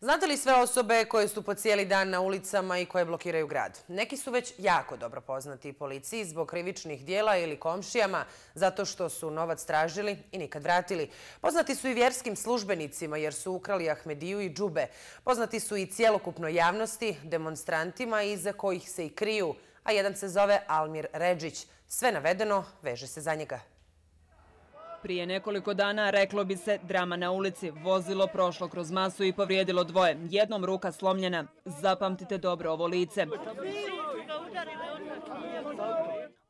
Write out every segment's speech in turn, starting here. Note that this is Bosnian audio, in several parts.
Znate li sve osobe koje su po cijeli dan na ulicama i koje blokiraju grad? Neki su već jako dobro poznati policiji zbog krivičnih dijela ili komšijama zato što su novac tražili i nikad vratili. Poznati su i vjerskim službenicima jer su ukrali Ahmediju i Džube. Poznati su i cijelokupnoj javnosti, demonstrantima iza kojih se i kriju, a jedan se zove Almir Ređić. Sve navedeno veže se za njega. Prije nekoliko dana reklo bi se drama na ulici. Vozilo prošlo kroz masu i povrijedilo dvoje. Jednom ruka slomljena. Zapamtite dobro ovo lice.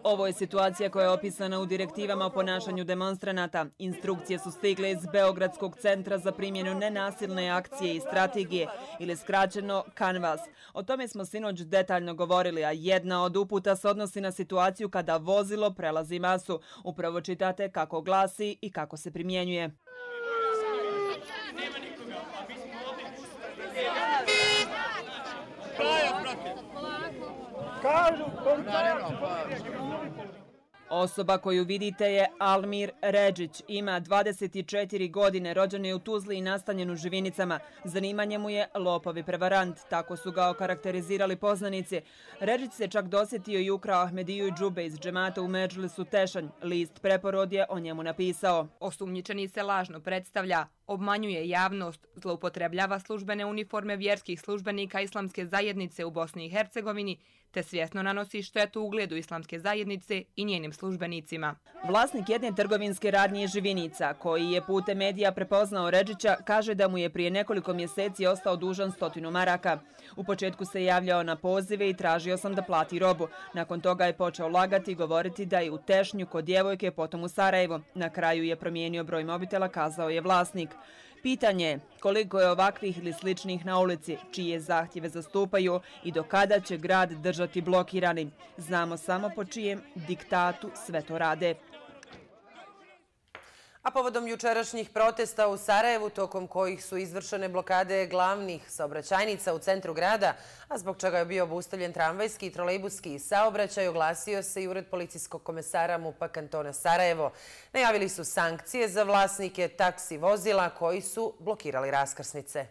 Ovo je situacija koja je opisana u direktivama o ponašanju demonstranata. Instrukcije su stigle iz Beogradskog centra za primjenu nenasilne akcije i strategije ili skraćeno Canvas. O tome smo sinoć detaljno govorili, a jedna od uputa se odnosi na situaciju kada vozilo prelazi masu. Upravo čitate kako glasi i kako se primjenjuje. Kažu, Osoba koju vidite je Almir Ređić. Ima 24 godine, rođen je u Tuzli i nastanjen u Živinicama. Zanimanje mu je lopovi prevarant, tako su ga okarakterizirali poznanici. Ređić se čak dosjetio i ukrao Ahmediju i Džube iz džemata u Međlisu Tešanj. List preporod je o njemu napisao. Osumnjičeni se lažno predstavlja, obmanjuje javnost, zloupotrebljava službene uniforme vjerskih službenika islamske zajednice u Bosni i Hercegovini, te svjesno nanosi štetu ugledu islamske zajednice i njenim službenicima. Vlasnik jedne trgovinske radnje Živinica, koji je pute medija prepoznao Ređića, kaže da mu je prije nekoliko mjeseci ostao dužan stotinu maraka. U početku se javljao na pozive i tražio sam da plati robu. Nakon toga je počeo lagati i govoriti da je u Tešnju kod djevojke, potom u Sarajevo. Na kraju je promijenio broj mobitela, kazao je vlasnik. Pitanje je koliko je ovakvih ili sličnih na ulici, čije zahtjeve zastupaju i do kada će grad držati blokirani. Znamo samo po čijem diktatu sve to rade. A povodom jučerašnjih protesta u Sarajevu, tokom kojih su izvršene blokade glavnih saobraćajnica u centru grada, a zbog čega je bio obustavljen tramvajski i trolejbuski saobraćaj, oglasio se i ured policijskog komesara MUPA kantona Sarajevo. Najavili su sankcije za vlasnike taksi vozila koji su blokirali raskrsnice.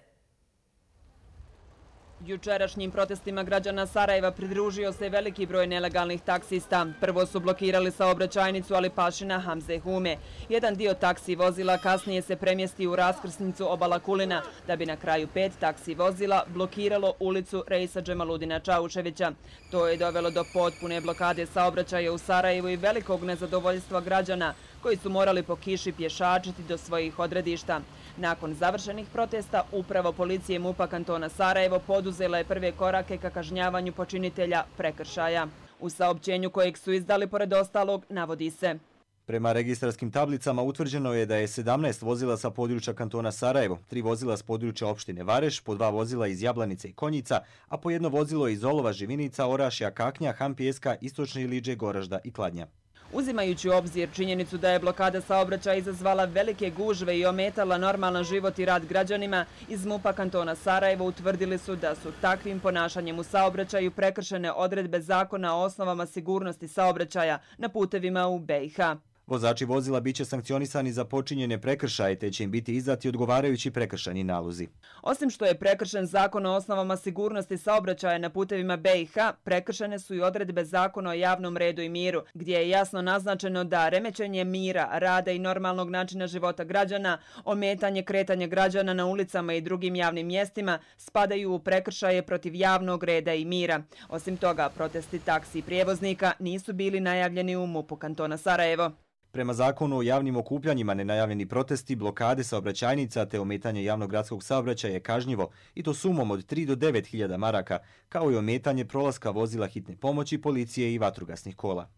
Jučerašnjim protestima građana Sarajeva pridružio se veliki broj nelegalnih taksista. Prvo su blokirali saobraćajnicu Alipašina Hamze Hume. Jedan dio taksi vozila kasnije se premjesti u raskrsnicu Obala Kulina, da bi na kraju pet taksi vozila blokiralo ulicu Rejsa Džemaludina Čauševića. To je dovelo do potpune blokade saobraćaja u Sarajevu i velikog nezadovoljstva građana, koji su morali po kiši pješačiti do svojih odredišta. Nakon završenih protesta, upravo policije MUPA kantona Sarajevo poduzela je prve korake ka kažnjavanju počinitelja prekršaja. U saopćenju kojeg su izdali pored ostalog, navodi se. Prema registarskim tablicama utvrđeno je da je 17 vozila sa područja kantona Sarajevo, tri vozila s područja opštine Vareš, po dva vozila iz Jablanice i Konjica, a po jedno vozilo iz Olova, Živinica, Orašja, Kaknja, Hampijeska, Istočni Iliđe, Goražda i Kladnja. Uzimajući u obzir činjenicu da je blokada saobraćaja izazvala velike gužve i ometala normalan život i rad građanima, iz MUPA kantona Sarajevo utvrdili su da su takvim ponašanjem u saobraćaju prekršene odredbe zakona o osnovama sigurnosti saobraćaja na putevima u BiH. Vozači vozila biće sankcionisani za počinjene prekršaje, te će im biti izdati odgovarajući prekršani nalozi. Osim što je prekršen zakon o osnovama sigurnosti saobraćaja na putevima BiH, prekršene su i odredbe zakona o javnom redu i miru, gdje je jasno naznačeno da remećenje mira, rada i normalnog načina života građana, ometanje kretanja građana na ulicama i drugim javnim mjestima spadaju u prekršaje protiv javnog reda i mira. Osim toga, protesti taksi i prijevoznika nisu bili najavljeni u MUP-u kantona Sarajevo. Prema zakonu o javnim okupljanjima nenajavljeni protesti, blokade saobraćajnica te ometanje javnog gradskog saobraćaja je kažnjivo i to sumom od 3 do 9 hiljada maraka, kao i ometanje prolaska vozila hitne pomoći, policije i vatrugasnih kola.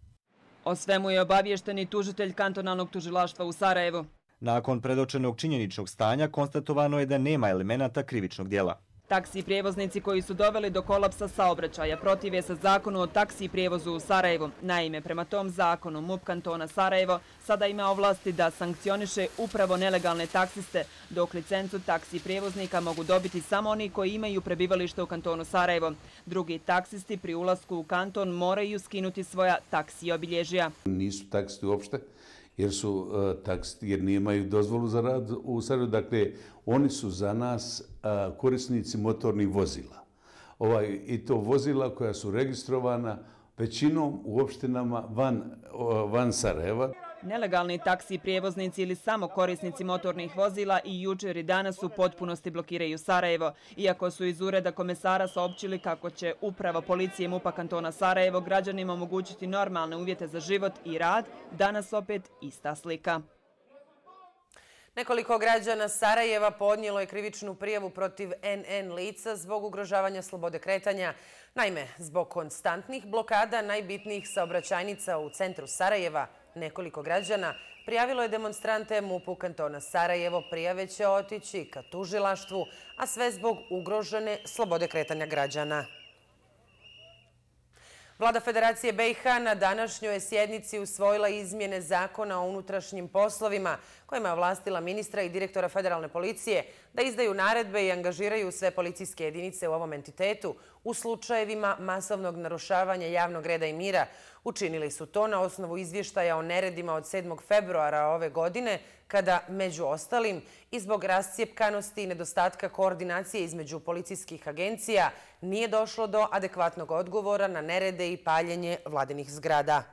O svemu je obavješteni tužitelj kantonalnog tužilaštva u Sarajevu. Nakon predočenog činjeničnog stanja, konstatovano je da nema elemenata krivičnog dijela. Taksi prijevoznici koji su doveli do kolapsa saobraćaja protive sa zakonu o taksi prijevozu u Sarajevu. Naime, prema tom zakonu MUP kantona Sarajevo sada ima ovlasti da sankcioniše upravo nelegalne taksiste, dok licencu taksi prijevoznika mogu dobiti samo oni koji imaju prebivalište u kantonu Sarajevo. Drugi taksisti pri ulasku u kanton moraju skinuti svoja taksi obilježija. Nisu taksisti uopšte jer su e, taksi, jer nemaju dozvolu za rad u Sarajevu. Dakle, oni su za nas e, korisnici motornih vozila. Ovaj, I to vozila koja su registrovana većinom u opštinama van, van Sarajeva. Nelegalni taksi prijevoznici ili samo korisnici motornih vozila i jučer i danas u potpunosti blokiraju Sarajevo. Iako su iz ureda komesara saopćili kako će uprava policije MUPA kantona Sarajevo građanima omogućiti normalne uvjete za život i rad, danas opet ista slika. Nekoliko građana Sarajeva podnijelo je krivičnu prijavu protiv NN lica zbog ugrožavanja slobode kretanja. Naime, zbog konstantnih blokada najbitnijih saobraćajnica u centru Sarajeva, nekoliko građana prijavilo je demonstrante MUP-u kantona Sarajevo. Prijave će otići ka tužilaštvu, a sve zbog ugrožene slobode kretanja građana. Vlada Federacije BiH na današnjoj sjednici usvojila izmjene zakona o unutrašnjim poslovima kojima je vlastila ministra i direktora federalne policije da izdaju naredbe i angažiraju sve policijske jedinice u ovom entitetu u slučajevima masovnog narušavanja javnog reda i mira. Učinili su to na osnovu izvještaja o neredima od 7. februara ove godine, kada, među ostalim, izbog rascijepkanosti i nedostatka koordinacije između policijskih agencija, nije došlo do adekvatnog odgovora na nerede i paljenje vladinih zgrada.